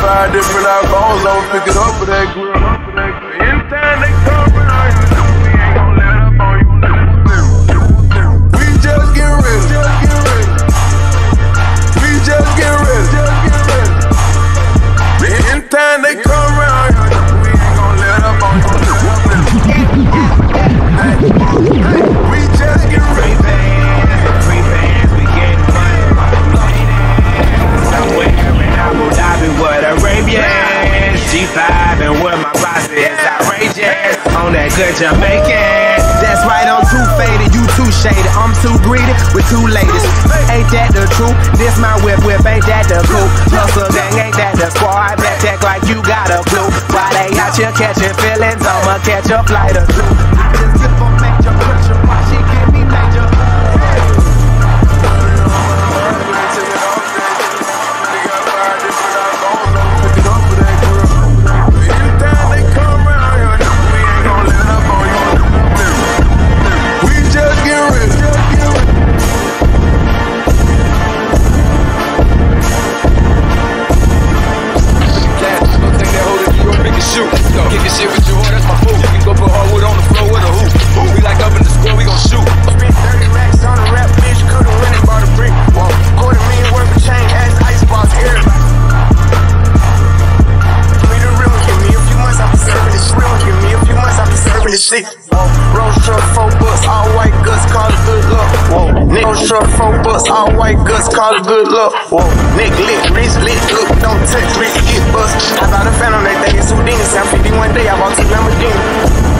Five different iPhones, I'ma pick it up for that grill. Anytime they Arabians. G5 and with my boss is outrageous. On that good Jamaican. That's right, I'm too faded, you too shaded. I'm too greedy with two ladies. Ain't that the truth? This my whip whip, ain't that the coupe? Hustle gang, ain't that the squad? Back tech like you got a clue. Why they out here catching feelings? I'ma catch a flight or two. the shit. Roll shirt, four bucks. all white guts, call it good luck. Whoa, Nick. Roll shirt, four bucks. all white guts, call it good luck. Whoa, Nick lit, wrist lit, look, don't touch wrist, get bust. I bought a fan on that day, it's Houdini, sound 51 day, I bought two Lamborghini.